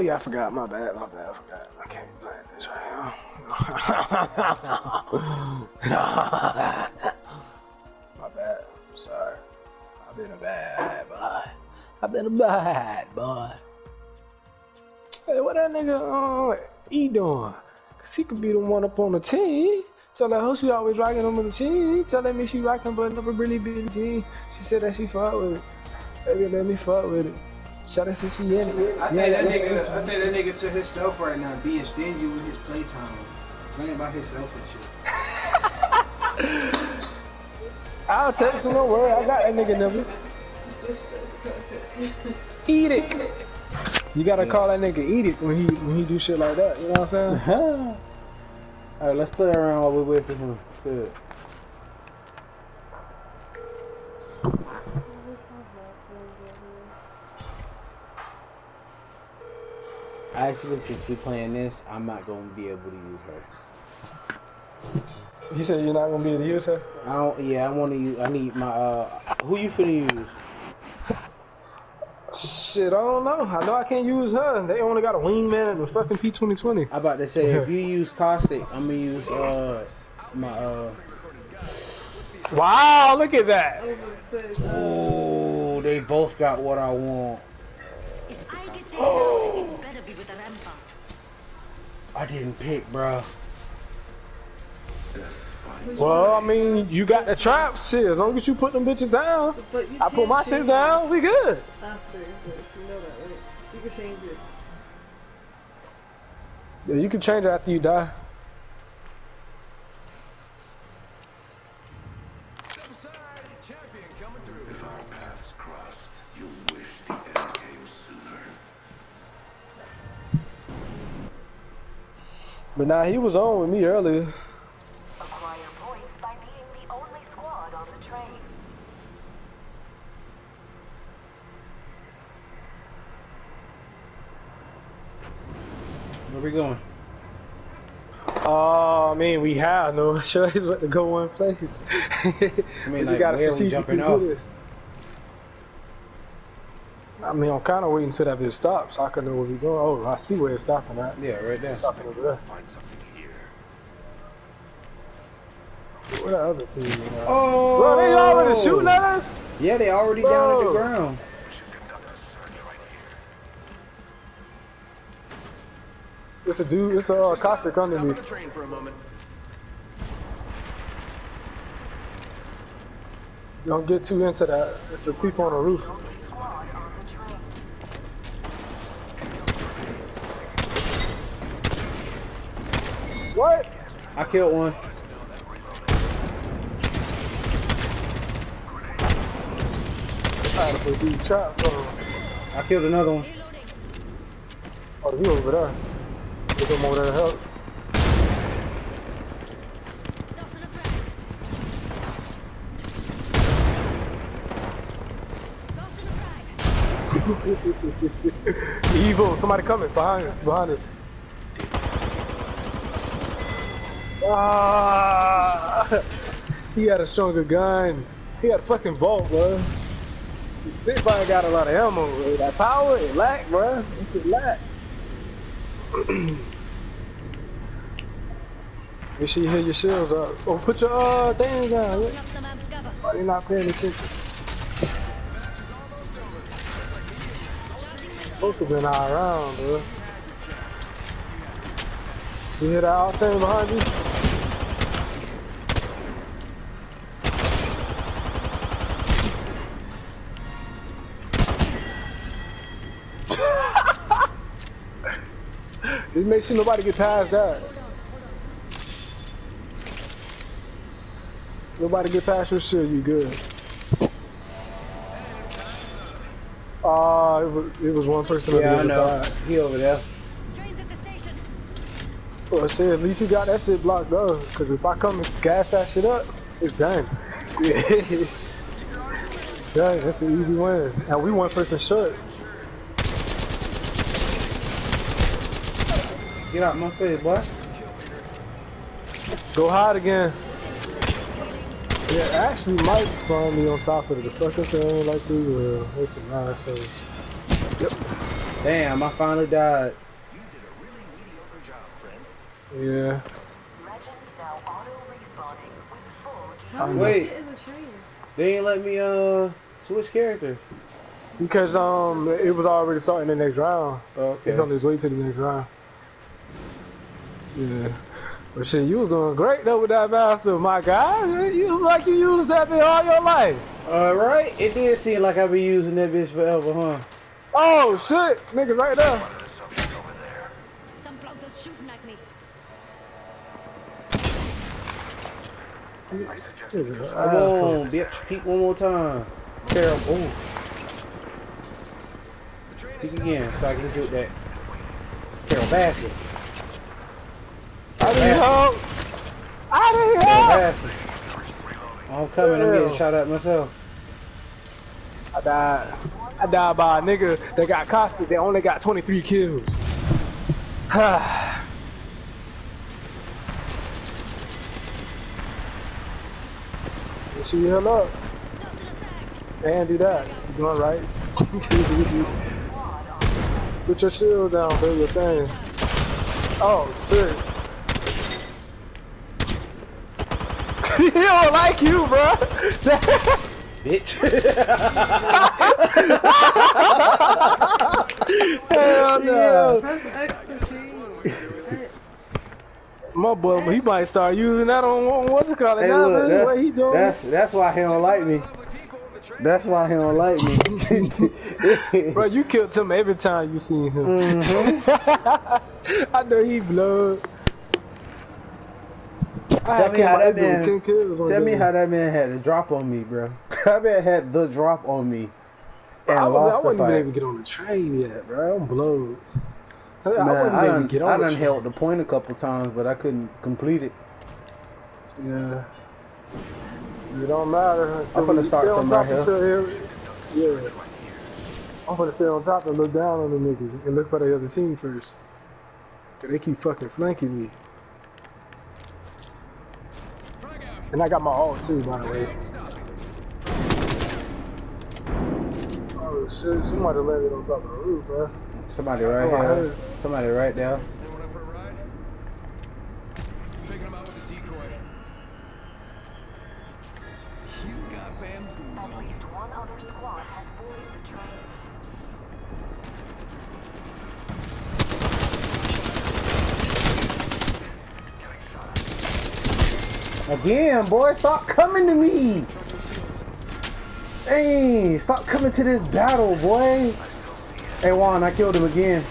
yeah, I forgot. My bad. My bad. I forgot. I can't play this right now. my bad. I'm sorry. I've been a bad boy. I've been a bad boy. Hey, what that nigga uh, E doing? Cause he could be the one up on the team. Tell that hoe she always rocking on the team. Telling me she rocking but never really been team. She said that she fuck with it. Baby, let me fuck with it. Shout out to she in it. I think Yeah, that nigga, I think that nigga to himself right now, being stingy with his playtime, playing by himself and shit. I'll text him, don't worry. I got that nigga number. Eat it. You gotta call that nigga eat it when he when he do shit like that. You know what I'm saying? Alright, let's play around while we wait for him. Good. Actually, since we're playing this, I'm not gonna be able to use her. You said you're not gonna be able to use her. I don't. Yeah, I want to use. I need my. uh Who you finna use? Shit, I don't know. I know I can't use her. They only got a wingman and a fucking P2020. I about to say if you use caustic, I'm gonna use uh my uh. Wow, look at that. Oh, they both got what I want. If I get taken out, it better be with a rampart. I didn't pick, bro. Well, I mean, you got the traps. Shit, as long as you put them bitches down, I put my change shit down. We good. After this, you know that, right? You can change it. Yeah, you can change it after you die. But now he was on with me earlier. Acquire points by being the only squad on the train. Where we going? Oh, I mean, we have no choice but to go one place. I mean, we just like, gotta strategically do off? this. I mean, I'm kind of waiting until that bitch stops so I can know where we going. Oh, I see where it's stopping at. Yeah, right there. Stopping over there. Find something here. Where the other team? at? Oh, Bro, they already shooting at us? Yeah, they already down at the ground. We should conduct a search right here. It's a dude, it's a uh, caustic under me. train for a moment. Don't get too into that. It's a creep on the roof. Only squad on the train. What? I killed one. I had to put these traps on. I killed another one. Oh, you over there. Get them over there to help. Tossing a frag. Tossing a frag. Evil, somebody coming behind us, behind us. Ah, he had a stronger gun. He had a fucking Volt, bro. The Spitfire got a lot of ammo. bro. That power, it lack, bro. It should lack. Make sure you hit your shields up. Oh, put your uh thing down. Some. Why they not paying attention? Supposed to been all around, bro. You hear that all thing behind you? Just make sure nobody get past that. Nobody get past your shit, you good. Uh, it was, it was one person on Yeah, I the know. other side. He over there. Trains at the station. Well, shit, at least you got that shit blocked up. Cause if I come and gas that shit up, it's done. done. That's an easy win. And we one person short. Get out my face, boy. Go hide again. Yeah, actually might spawn me on top of the fucking thing like we will. There's some assholes. Yep. Damn, I finally died. You did a really mediocre job, friend. Yeah. Legend now auto respawning with full gear. How did Wait. you get in the train? They ain't let me uh switch character. Because um, it was already starting the next round. Okay. It's on his way to the next round. Yeah. But shit, you was doing great though with that Mastiff, my guy. You like you used that thing all your life. All right. It did seem like I've been using that bitch forever, huh? Oh shit, nigga, right there. There's something over. Some bloke that's shooting at me. Come on, bitch. Peek one more time. Carol. Oh. Peek again, so I can shoot that. Carol Basket. I need help. I need Carol help. I'm coming. I'm getting shot at myself. I died. I died by a nigga that got cosplayed. They only got 23 kills. She hell up. And do that. You doing right? Put your shield down, do your thing. Oh, shit. he don't like you, bro. Bitch. Hell no. Press X to change. My boy, he might start using that on, on what's it called Hey, now, look, man. What he that's, doing? that's that's why he don't like me. That's why he don't like me. Bro, you killed him every time you seen him. Mm-hmm. I know he blood. I Tell me how that man. 10 kills Tell me how that man had a drop on me, bro. That man had the drop on me, and I, was, I lost the wasn't even fight. able to get on the train yet, bro. I'm blowed. I, I Man, wasn't I even done, get I on the done train. held the point a couple times, but I couldn't complete it. Yeah. It don't matter. I'm gonna start stay on from top right until he- Yeah. I'm gonna stay on top and look down on the niggas and look for the other team first. Cause they keep fucking flanking me. And I got my ult too, by the way. Oh shit, somebody landed on top of the roof, bro. Somebody right Oh, here. Somebody right there. Again, boy, stop coming to me. Hey, stop coming to this battle, boy. Hey, Juan, I killed him again.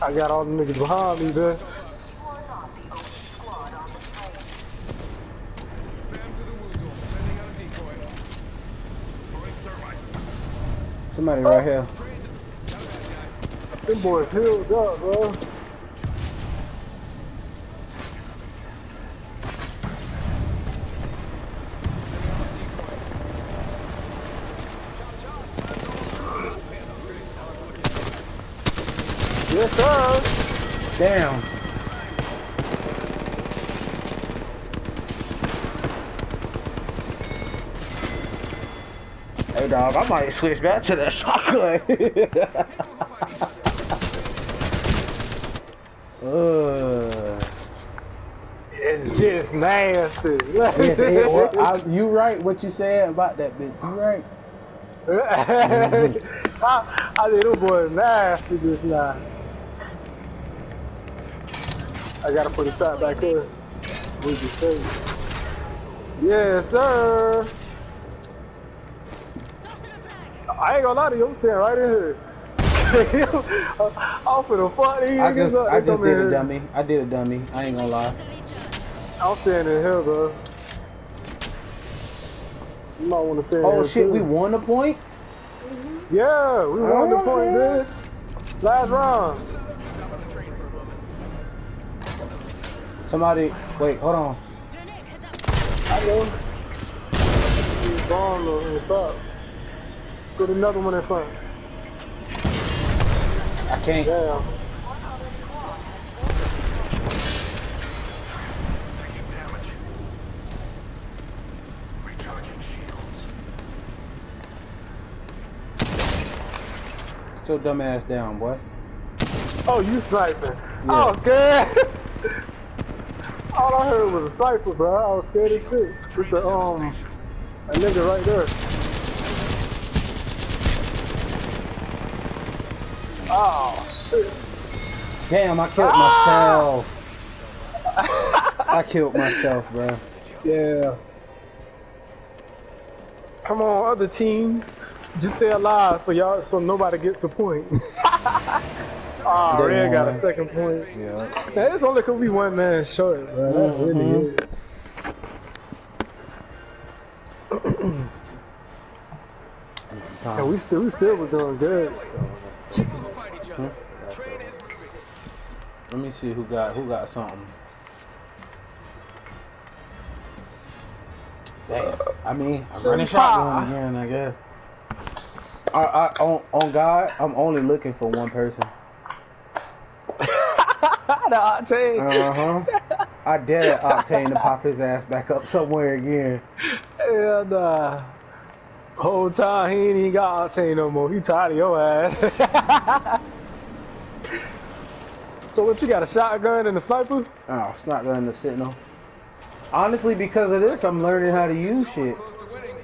I got all the niggas behind me, decoy. Somebody right here. Them boys healed up, bro. Yes, Damn. Hey, dog, I might switch back to the shotgun. uh, It's just nasty. yes, it- well, I, you right what you said about that bitch. You right. I, I think them boys nasty just now. I gotta put a shot back here. Move your face. Yes, sir. I ain't gonna lie to you, I'm sitting right in here. I'm finna fuck these I just, up. I just did a dummy. I did a dummy. I ain't gonna lie. I'm staying in here, bro. You might want to stay in Oh shit, too. we won a point. Yeah, we won the point, Alright. bitch. Last round. Somebody, wait, hold on. I know. He's bomb in front. Put another one in front. I can't. Damn. Taking damage. Recharging shields. Sit your dumb ass down, boy. Oh, you sniping. I was oh, scared. All I heard was a cipher, bro. I was scared as shit. It's a, um, a nigga right there. Oh, shit. Damn, I killed Ah! myself. I killed myself, bro. Yeah. Come on, other team. Just stay alive so y'all so nobody gets a point. oh, They Red got a second point. Yeah. Man, it's only cause we one man short, bro. That really Mhm. is. And we still we still was doing good. Let me see who got who got something. Damn. I mean, I'm running shotgun again, I guess. I, I, on, on God, I'm only looking for one person. The octane. Uh huh. I dare Octane to pop his ass back up somewhere again. And uh, whole time he ain't even got octane no more. He tired of your ass. so what you got a shotgun and a sniper? Oh, it's not going to signal. Honestly, because of this, I'm learning how to use shit. Close to winning.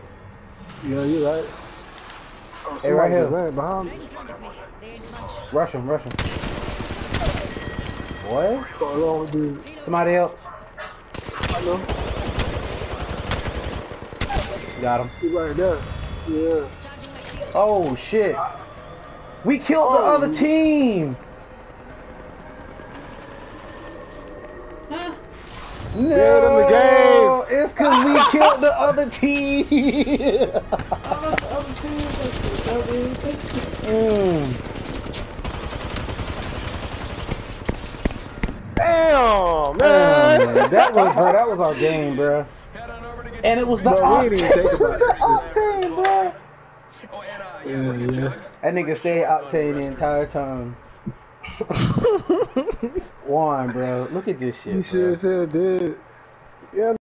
Yeah, you right. Oh, Hey, right here. just behind me. They ain't. Rush him, rush him. What? Go along with dude. Somebody else? Know. Got him. He right there. Yeah. Charging my shield. Oh shit. We killed the Oh. other team. No, Yeah, the game. it's cause we killed the other team. Mm. Damn, man. Damn, man. That was bro, that was our game, bro. Head on over to get And it was the Bro, we didn't even think about that octane, bro. Oh, and uh, yeah, Yeah. That nigga stayed octane the entire time. One, bro. Look at this shit. You sure as hell did. Yeah,